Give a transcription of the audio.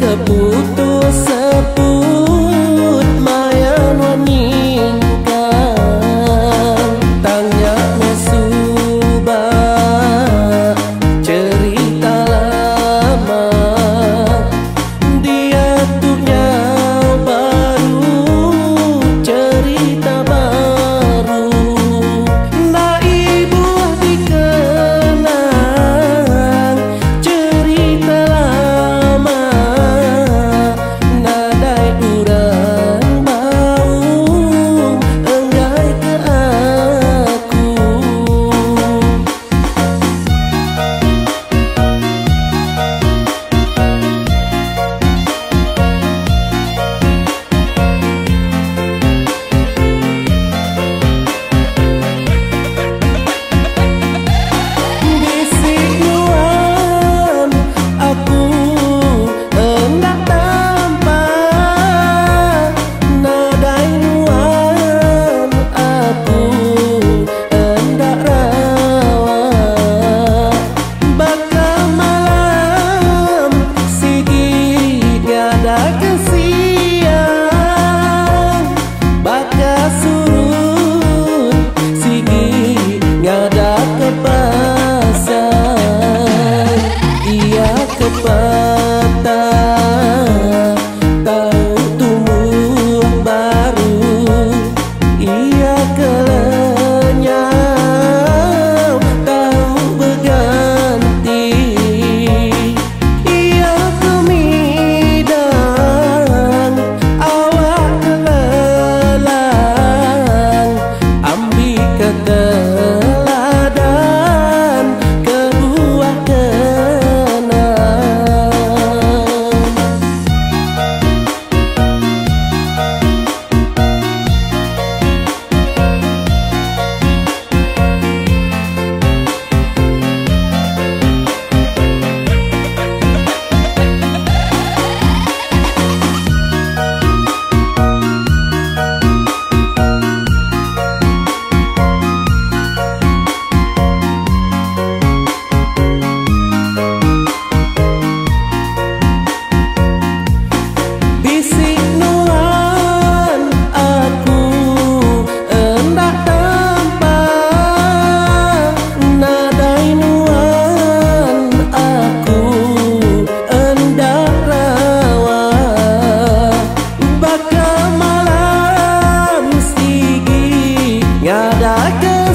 kebu sim Like.